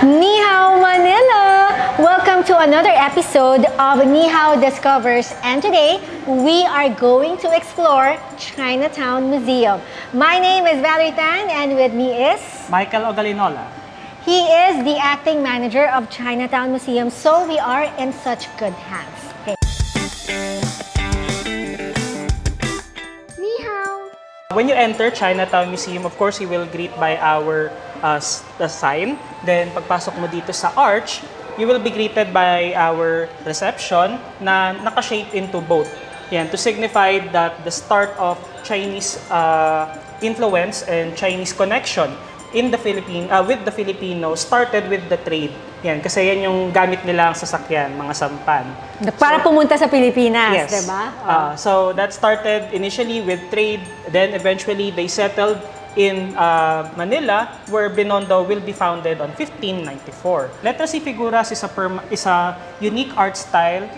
Ni Hao Manila! Welcome to another episode of Ni Hao Discovers and today we are going to explore Chinatown Museum. My name is Valerie Tan and with me is... Michael Ogalinola. He is the acting manager of Chinatown Museum so we are in such good hands. Okay. Ni Hao! When you enter Chinatown Museum, of course, you will greet by our uh, the sign. Then, pagpasok mo dito sa arch, you will be greeted by our reception na nakashape into boat. Yan, to signify that the start of Chinese uh, influence and Chinese connection in the Philippine uh, with the Filipinos started with the trade. Yan, kasi yan yung gamit nilang sasakyan, mga sampan. Para pumunta sa Pilipinas, Yes. di ba? Uh, so that started initially with trade, then eventually they settled in uh, Manila where Binondo will be founded on 1594. Letras y Figuras is a, is a unique art style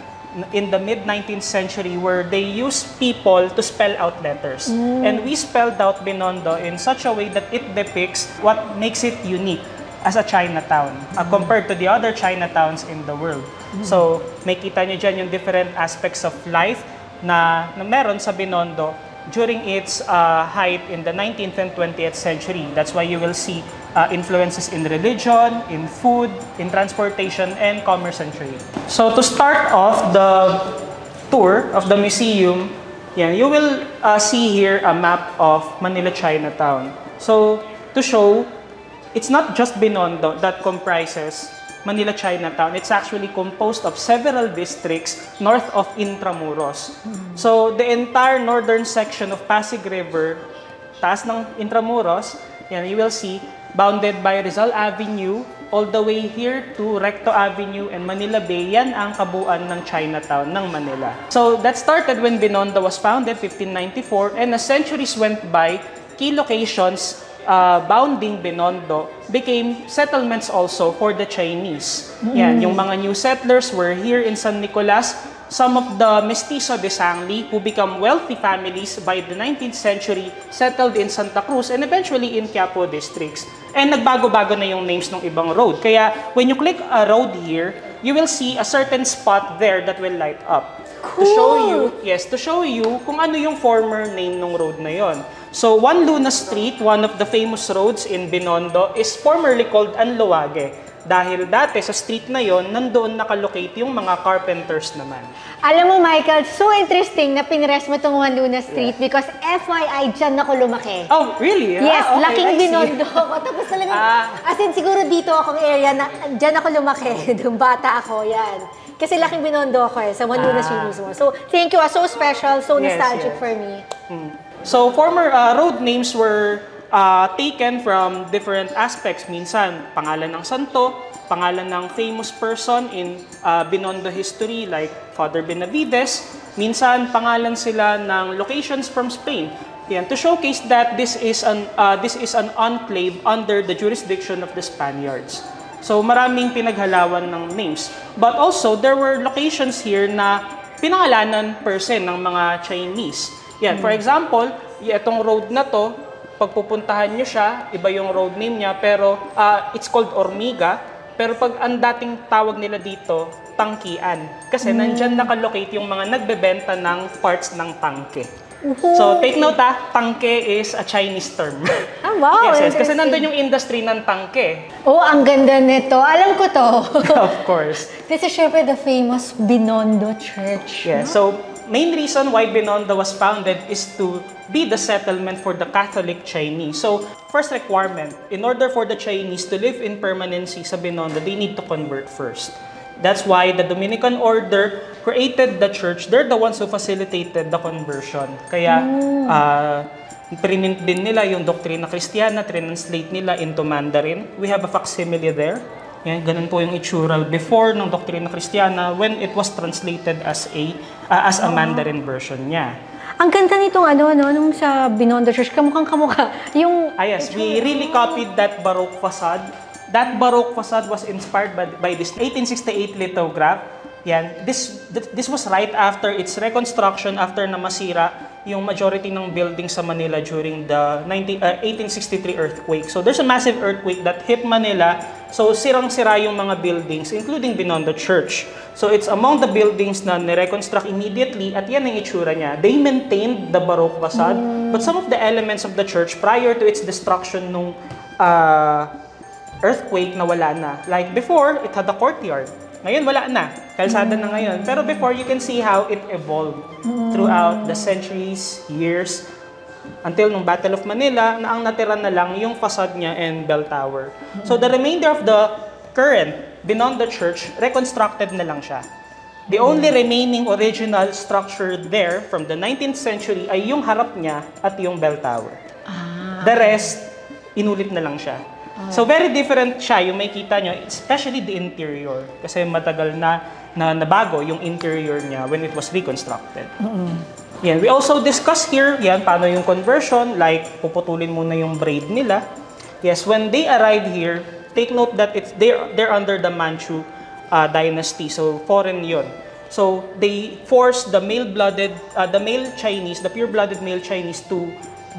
in the mid-19th century where they use people to spell out letters. And we spelled out Binondo in such a way that it depicts what makes it unique as a Chinatown uh, compared to the other Chinatowns in the world. So, may kita nyo dyan yung different aspects of life na, na meron sa Binondo during its uh, height in the 19th and 20th century. That's why you will see uh, influences in religion, in food, in transportation, and commerce and trade. So, to start off the tour of the museum, yan, you will uh, see here a map of Manila Chinatown. So, to show it's not just Binondo that comprises Manila Chinatown. It's actually composed of several districts north of Intramuros. So the entire northern section of Pasig River, taas ng Intramuros, yan, you will see, bounded by Rizal Avenue, all the way here to Recto Avenue and Manila Bay, yan ang kabuuan ng Chinatown ng Manila. So that started when Binondo was founded, 1594, and as centuries went by, key locations uh, bounding Binondo became settlements also for the Chinese. Yan, yung mga new settlers were here in San Nicolas. Some of the Mestizo de Sangli who become wealthy families by the 19th century settled in Santa Cruz and eventually in Quiapo districts. And nagbago-bago na yung names ng ibang road. Kaya when you click a road here, you will see a certain spot there that will light up. To show you, yes, to show you kung ano yung former name ng road na yon. So, Juan Luna Street, one of the famous roads in Binondo, is formerly called Anloage. Dahil dati sa street na yon, nandoon nakalocate yung mga carpenters naman. Alam mo, Michael, so interesting na pinres mo itong Juan Luna Street because FYI, dyan ako lumaki. Oh, really? Yes, Ah, okay, laking binondo ako. Tapos talagang, Ah. as in, siguro dito akong area na, dyan ako lumaki. Doon bata ako, yan. Kasi laking binondo ako eh, sa Juan Luna Ah. Mismo. So, thank you. ah. So special, so Yes, nostalgic yes. for me. So, former uh, road names were uh, taken from different aspects. Minsan, pangalan ng santo, pangalan ng famous person in uh, Binondo history like Father Benavides. Minsan, pangalan sila ng locations from Spain. Yan, to showcase that this is an uh, this is an enclave under the jurisdiction of the Spaniards. So maraming pinaghalawan ng names. But also there were locations here na pinangalanan per se ng mga Chinese. Yan, for example, y- itong road na to, pagpupuntahan nyo siya, iba yung road name niya, pero ah, it's called Ormiga. Pero pag ang dating tawag nila dito, tangkian. Kasi nandyan nakalocate yung mga nagbebenta ng parts ng tangke. So take note ah, tangke is a Chinese term. Ah, wow, yes, yes. Kasi nandun yung industry ng tangke. Oh, ang ganda nito. Alam ko to. of course. This is syempre the famous Binondo Church. Yeah. So main reason why Binondo was founded is to be the settlement for the Catholic Chinese. So first requirement, in order for the Chinese to live in permanency sa Binondo, they need to convert first. That's why the Dominican order created the church. They're the ones who facilitated the conversion. Kaya uh, prinint din nila yung doktrina Kristiyana, translate nila into Mandarin. We have a facsimile there. Yan, ganun po yung itsural before ng doktrina Kristiyana when it was translated as a uh, as a Mandarin version niya. Ang ganda nitong ano, no, nung sa Binondo Church, kamukhang kamukha. Yung, Ah yes, we really copied that Baroque facade. That Baroque facade was inspired by, by this 1868 lithograph Yan. This, th- this was right after its reconstruction, after na masira yung majority ng buildings sa Manila during the 19, uh, 1863 earthquake. So there's a massive earthquake that hit Manila. So sirang-sira yung mga buildings, including Binondo Church. So it's among the buildings na nireconstruct immediately at yan ang itsura niya. They maintained the Baroque facade, but some of the elements of the church prior to its destruction nung uh, earthquake na wala na. Like before, it had a courtyard. Ngayon, wala na. Kalsada na ngayon. Pero before, you can see how it evolved throughout the centuries, years, until nung Battle of Manila, na ang natira na lang yung facade niya and bell tower. So the remainder of the current Binondo Church, reconstructed na lang siya. The only remaining original structure there from the 19th century ay yung harap niya at yung bell tower. The rest, inulit na lang siya. So very different siya, yung may kita nyo, especially the interior. Kasi matagal na, na nabago yung interior niya when it was reconstructed. Yan. We also discuss here, yan, paano yung conversion, like puputulin muna yung braid nila. Yes, when they arrived here, take note that it's they're, they're under the Manchu uh, dynasty, so foreign yon. So they forced the male-blooded, uh, the male Chinese, the pure-blooded male Chinese to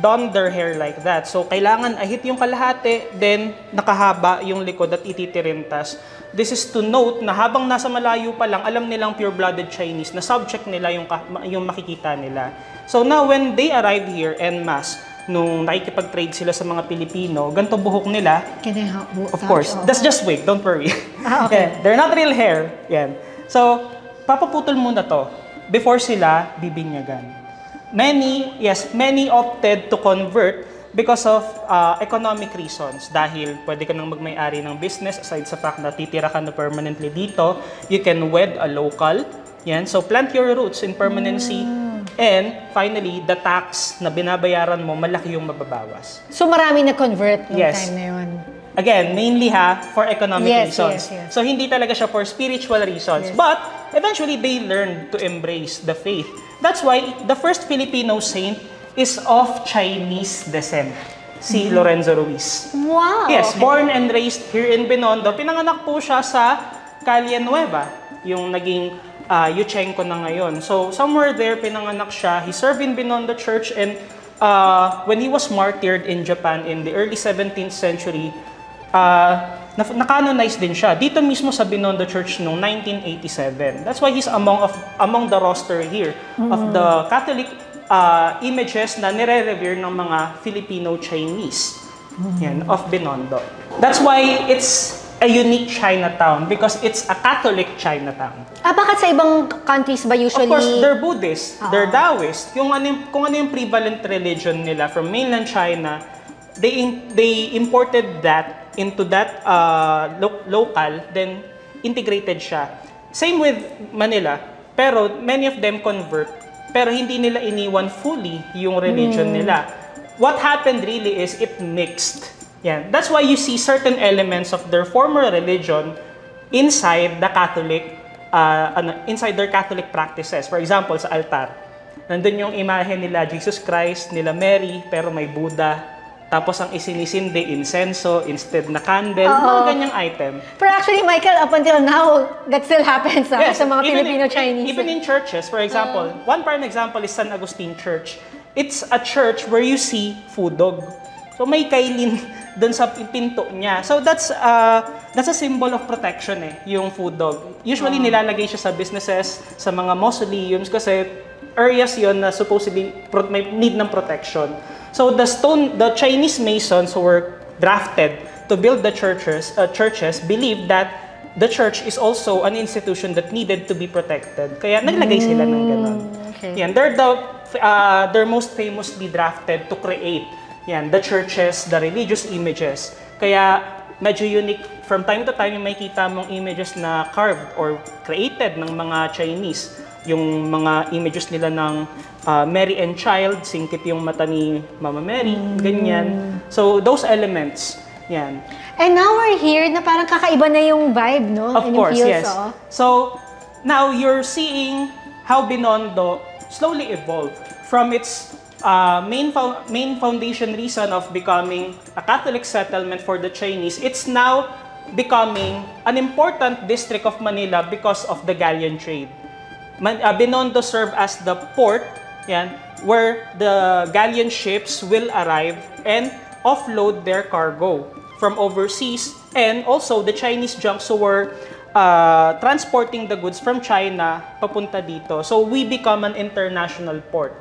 don their hair like that. So kailangan ahit yung kalahati, then nakahaba yung likod at ititirintas. This is to note na habang nasa malayo pa lang, alam nilang pure-blooded Chinese na subject nila yung, yung makikita nila. So now when they arrived here en masse, nung nakikipag-trade sila sa mga Pilipino, ganito buhok nila, Can I help? Of course. That's just wig. Don't worry. Ah, okay. Yeah, They're not real hair. Yan. So, papaputol muna to before sila bibinyagan. Many, yes, many opted to convert because of uh, economic reasons. Dahil pwede ka nang magmay-ari ng business aside sa fact na titira ka na permanently dito, you can wed a local. Yan. So, plant your roots in permanency. And finally, the tax na binabayaran mo, malaki yung mababawas. So marami na-convert noong Yes. time na yun. Again, mainly ha, for economic Yes, reasons. yes, yes. So hindi talaga siya for spiritual reasons. Yes. But eventually they learned to embrace the faith. That's why the first Filipino saint is of Chinese descent, si Lorenzo Ruiz. Wow! Yes, okay. born and raised here in Binondo. Pinanganak po siya sa Calle Nueva, yung naging uh, Yuchenko na ngayon. So, somewhere there, pinanganak siya. He served in Binondo Church and uh, when he was martyred in Japan in the early 17th century, uh, na- na-canonize din siya. Dito mismo sa Binondo Church noong 1987. That's why he's among of among the roster here of the Catholic uh, images na nire-revere ng mga Filipino-Chinese. Yan, of Binondo. That's why it's a unique Chinatown because it's a Catholic Chinatown. Ah, bakit sa ibang countries ba usually? Of course, they're Buddhist, they're Ah. Taoist. Yung ano, yung- kung ano yung prevalent religion nila from mainland China, they in- they imported that into that uh, lo- local, then integrated siya. Same with Manila, pero many of them convert, pero hindi nila iniwan fully yung religion nila. What happened really is it mixed. Yan. That's why you see certain elements of their former religion inside the Catholic uh, ano, inside their Catholic practices. For example, sa altar. Nandun yung imahe nila Jesus Christ, nila Mary, pero may Buddha. Tapos ang isinisindi, incenso, instead na candle, mga Oo. ganyang item. Pero actually, Michael, up until now, that still happens ah, sa mga Filipino-Chinese. Even in churches, for example, one prime example is San Agustin Church. It's a church where you see food dog. So may kailin doon sa pinto niya. So that's uh, that's a symbol of protection eh, yung food dog. Usually nilalagay siya sa businesses, sa mga mausoleums kasi areas yon na supposedly pro- may need ng protection. So the stone, the Chinese masons who were drafted to build the churches, uh, churches believed that the church is also an institution that needed to be protected. Kaya naglagay sila ng ganun. okay. Yan, they're the uh, they're most famously drafted to create yan, the churches, the religious images. Kaya medyo unique from time to time yung makita mong images na carved or created ng mga Chinese. Yung mga images nila ng uh, Mary and Child, singkit yung mata ni Mama Mary, ganyan. So those elements, yan. And now we're here na parang kakaiba na yung vibe, no? Of And course, feels, yes. oh. So, now you're seeing how Binondo slowly evolved from its uh, main, fo- main foundation reason of becoming a Catholic settlement for the Chinese. It's now becoming an important district of Manila because of the galleon trade. Man, uh, Binondo served as the port yan, where the galleon ships will arrive and offload their cargo from overseas and also the Chinese junks who were uh, transporting the goods from China papunta dito. So we become an international port.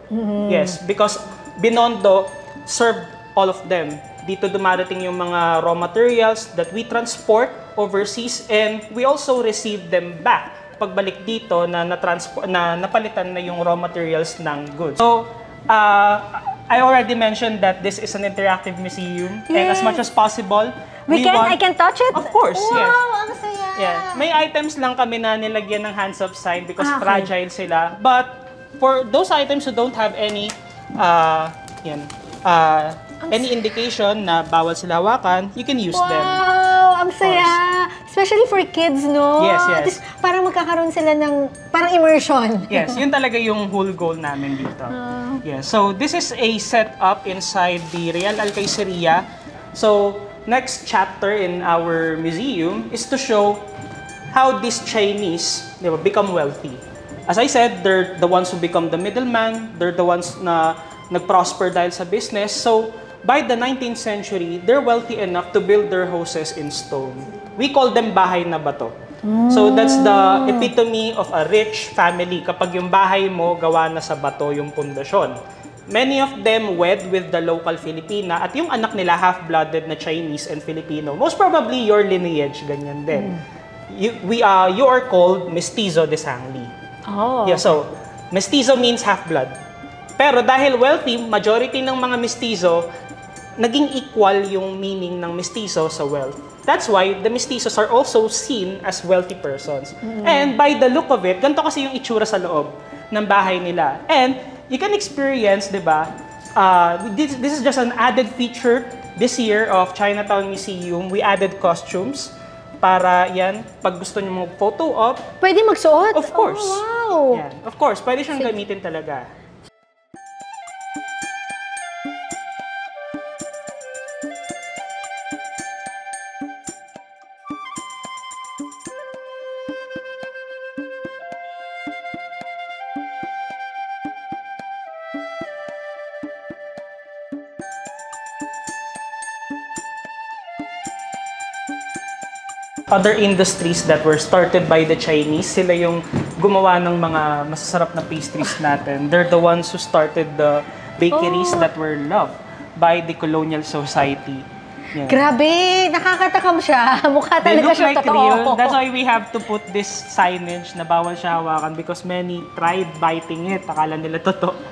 Yes, because Binondo served all of them. Dito dumarating yung mga raw materials that we transport overseas and we also receive them back pagbalik dito na na, na napalitan na yung raw materials ng goods. So, uh, I already mentioned that this is an interactive museum and as Yes. much as possible, We, can, want- I can touch it? Of course, wow, yes. ang saya. Yeah. May items lang kami na nilagyan ng hands up sign because Ah, okay. fragile sila. But for those items who don't have any uh, yan, uh, any indication na bawal sila hawakan, you can use them. Wow, ang saya. Especially for kids, no? Yes, yes. Least parang magkakaroon sila ng parang immersion. Yes, yun talaga yung whole goal namin dito. Ah. Yeah, so this is a setup inside the Real Alcaiceria. So, next chapter in our museum is to show how these Chinese di ba, become wealthy. As I said, they're the ones who become the middleman, they're the ones na nag-prosper dahil sa business. So, by the 19th century, they're wealthy enough to build their houses in stone. We call them bahay na bato. So that's the epitome of a rich family kapag yung bahay mo gawa na sa bato yung pundasyon. Many of them wed with the local Filipina at yung anak nila half-blooded na Chinese and Filipino. Most probably your lineage ganyan din. You, we uh, you are called mestizo de sangli. Oh. Yeah, so mestizo means half-blood. Pero dahil wealthy, majority ng mga mestizo, naging equal yung meaning ng mestizo sa wealth. That's why the mestizos are also seen as wealthy persons. And by the look of it, ganito kasi yung itsura sa loob ng bahay nila. And you can experience, di ba, uh, this, this is just an added feature this year of Chinatown Museum. We added costumes para yan, pag gusto nyo mag-photo op, Pwede magsuot? Of course. Oh, wow. yan. Of course, pwede siyang gamitin talaga. Other industries that were started by the Chinese, sila yung gumawa ng mga masasarap na pastries natin. They're the ones who started the bakeries Oh. that were loved by the colonial society. Yan. Grabe, nakakatakam siya. Mukha talaga siya like totoo. real. That's why we have to put this signage na bawal siya hawakan because many tried biting it. Akala nila totoo.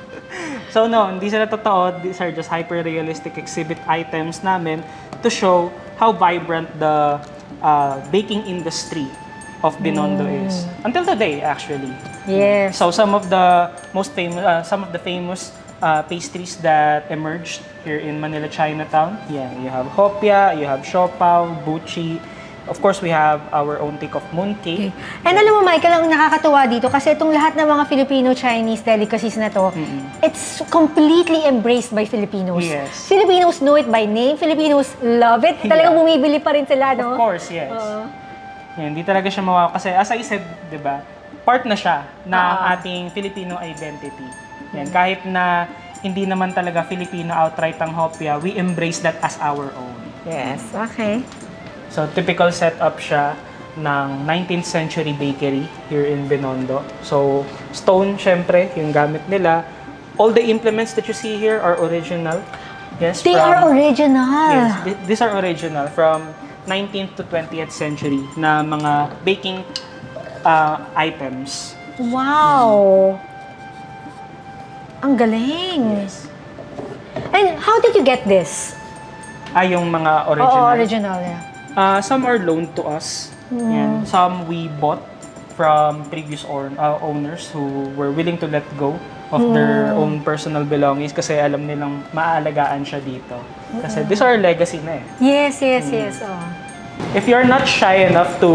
So no, hindi sila totoo. These are just hyper-realistic exhibit items namin to show how vibrant the uh, baking industry of Binondo is. Until today, actually. Yes. So some of the most famous, uh, some of the famous uh, pastries that emerged here in Manila Chinatown. Yeah, you have hopia, you have siopao, buchi. Of course, we have our own take of mooncake. And alam mo, Michael, ang nakakatuwa dito kasi itong lahat ng mga Filipino-Chinese delicacies na to, it's completely embraced by Filipinos. Yes. Filipinos know it by name. Filipinos love it. Talagang Yeah. bumibili pa rin sila, no? Of course, yes. Yan, hindi talaga siya mawawala. Kasi as I said, di ba, part na siya ng Ah. ating Filipino identity. Yan, kahit na hindi naman talaga Filipino outright ang hopia, we embrace that as our own. Yes. Okay. So, typical setup siya ng 19th century bakery here in Binondo. So, stone, syempre, yung gamit nila. All the implements that you see here are original. Yes, They from- are original. Yes, th- these are original from 19th to 20th century na mga baking uh, items. Wow. Ang galing. And how did you get this? Ah, yung mga Oo, original. original. Yeah. Uh, some are loaned to us. Yan. Some we bought from previous or, uh, owners who were willing to let go of their own personal belongings kasi alam nilang maaalagaan siya dito. Kasi these are legacy na eh. Yes, yes, Hmm. yes. Oh. If you're not shy enough to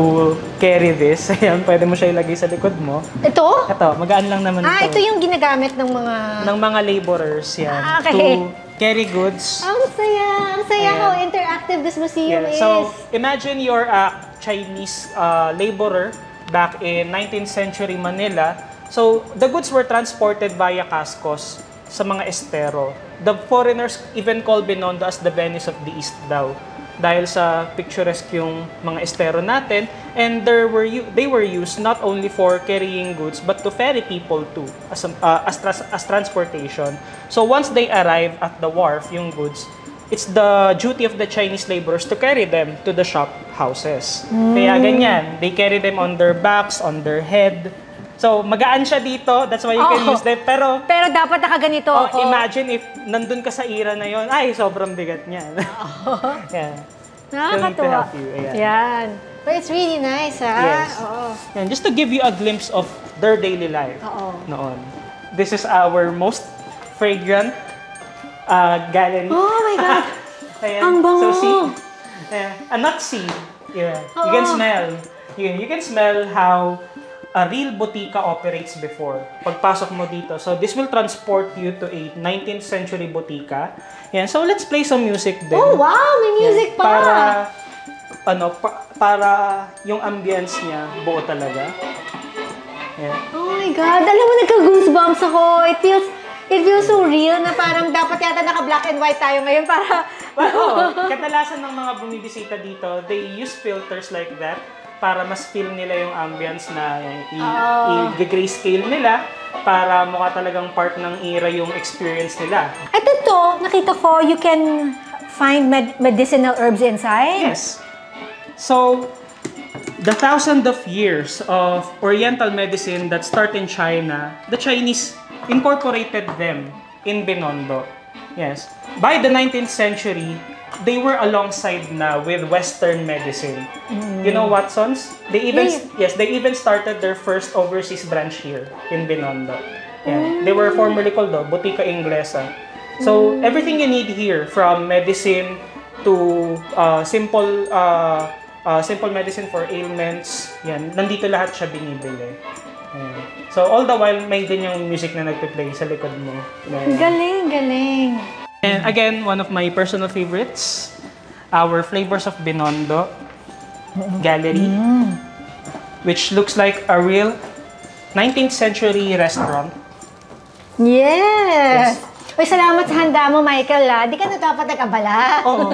carry this, ayan, pwede mo siya ilagay sa likod mo. Ito? Ito, magaan lang naman Ah, ito. ito yung ginagamit ng mga... ng mga laborers yan Ah, okay. to carry goods. Ang saya! Ang saya Ayan. how interactive this museum Yeah, is. So, imagine you're a Chinese uh, laborer back in 19th century Manila. So, the goods were transported via cascos sa mga estero. The foreigners even call Binondo as the Venice of the East daw dahil sa picturesque yung mga estero natin. And there were they were used not only for carrying goods but to ferry people too as uh, as, tras- as transportation. So once they arrive at the wharf yung goods it's the duty of the Chinese laborers to carry them to the shop houses kaya ganyan they carry them on their backs on their head so magaan siya dito that's why you can Oo. use them pero Pero dapat nakaganito Oh, ako. imagine if nandun ka sa era na yon, ay, sobrang bigat niyan. yeah. Nakakatuwa. Ayan. Yan. But it's really nice, ha? Yes. Oo. Yan, just to give you a glimpse of their daily life Oo. noon. This is our most fragrant uh, gallery. Oh my God! Ayan. Ang bango! So see, yeah. uh, not see, yeah. You can Oo. smell. You, you can smell how a real botica operates before. Pagpasok mo dito. So this will transport you to a 19th century botica. Yan. So let's play some music din. Oh, wow! May music Yan. pa! Para, ano, pa- para yung ambience niya buo talaga. Yeah. Oh my God! Alam mo, nagka-goosebumps ako. It feels, it feels so real na parang dapat yata naka-black and white tayo ngayon para... Well, oh, kadalasan ng mga bumibisita dito, they use filters like that para mas feel nila yung ambience na i- Oh. i-grayscale nila para mukha talagang part ng era yung experience nila. At ito, nakita ko, you can find med- medicinal herbs inside. Yes. So, the thousand of years of Oriental medicine that start in China, the Chinese incorporated them in Binondo. Yes. By the 19th century, they were alongside na with Western medicine. You know, Watsons? They even Really? yes, they even started their first overseas branch here in Binondo. Yeah. They were formerly called the Botica Inglesa. So everything you need here, from medicine to uh, simple uh, uh, simple medicine for ailments, yan, nandito lahat siya binibili. Ayan. So all the while, may ganyang music na nagpe-play sa likod mo. Ayan. Galing, galing. And again, one of my personal favorites, our Flavors of Binondo Gallery, which looks like a real 19th century restaurant. Yes! Uy, salamat sa handa mo, Michael, ah. Di ka na dapat nag-abala. Oo.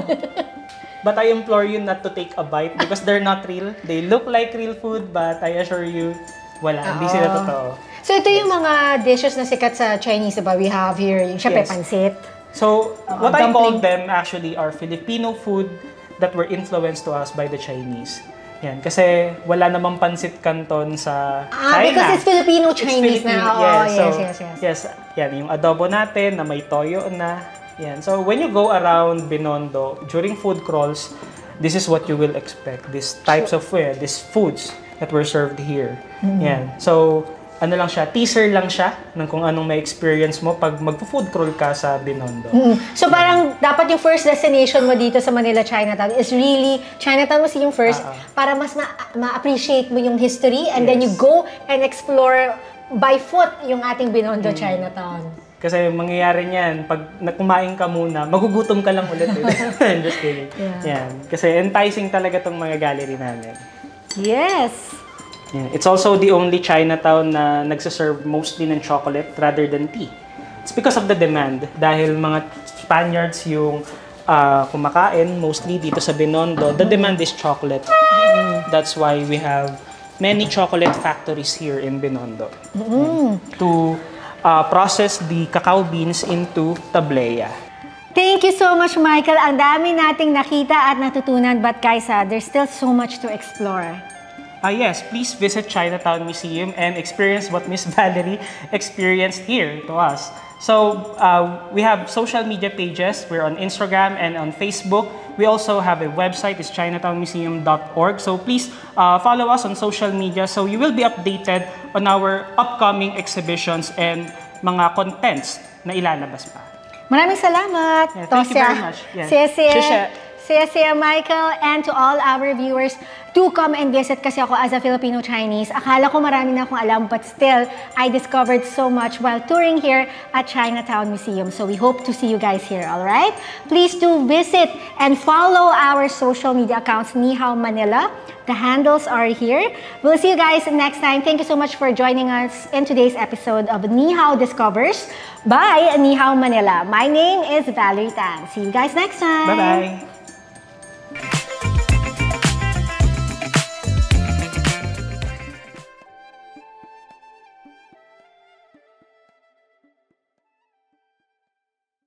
But I implore you not to take a bite because they're not real. They look like real food, but I assure you, wala. Hindi sila Oo. totoo. So, ito yung mga dishes na sikat sa Chinese, diba? We have here, yung syempre, Yes. pansit. So, what dumpling. I call them actually are Filipino food that were influenced to us by the Chinese. Yan. Kasi wala namang pansit canton sa Ah, China. because it's Filipino-Chinese It's na. Oo, yes, so, yes, yes, yes. Yes, yan. Yung adobo natin na may toyo na. Yan. So, when you go around Binondo, during food crawls, this is what you will expect. These types of food, these foods that were served here. Mm-hmm. Yan. So, ano lang siya, teaser lang siya ng kung anong may experience mo pag mag-food crawl ka sa Binondo. Mm. So, parang dapat yung first destination mo dito sa Manila Chinatown is really, Chinatown was yung first, ah. para mas ma- ma-appreciate mo yung history and then you Yes. go and explore by foot yung ating Binondo Mm. Chinatown. Kasi mangyayari niyan, pag nakumain ka muna, magugutom ka lang ulit. eh. Just kidding. Yeah. Yan. Kasi enticing talaga tong mga gallery namin. Yes! Yan. It's also the only Chinatown na nagsaserve mostly ng chocolate rather than tea. It's because of the demand. Dahil mga Spaniards yung ah, kumakain, mostly dito sa Binondo, the demand is chocolate. That's why we have many chocolate factories here in Binondo. To ah, process the cacao beans into tableya. Thank you so much, Michael. Ang dami nating nakita at natutunan, but guys, ah, there's still so much to explore. Ah yes, please visit Chinatown Museum and experience what Miss Valerie experienced here to us. So uh, we have social media pages. We're on Instagram and on Facebook. We also have a website. It's chinatownmuseum.org. So please uh, follow us on social media so you will be updated on our upcoming exhibitions and mga contents na ilalabas pa. Maraming salamat. Yeah, thank you Tosya. very much. Yeah. Sese. Shisha. Saya Saya Michael and to all our viewers, do come and visit kasi ako as a Filipino Chinese. Akala ko marami na akong alam but still, I discovered so much while touring here at Chinatown Museum. So we hope to see you guys here, alright? Please do visit and follow our social media accounts, Nihao Manila. The handles are here. We'll see you guys next time. Thank you so much for joining us in today's episode of Nihao Discovers by Nihao Manila. My name is Valerie Tan. See you guys next time. Bye-bye!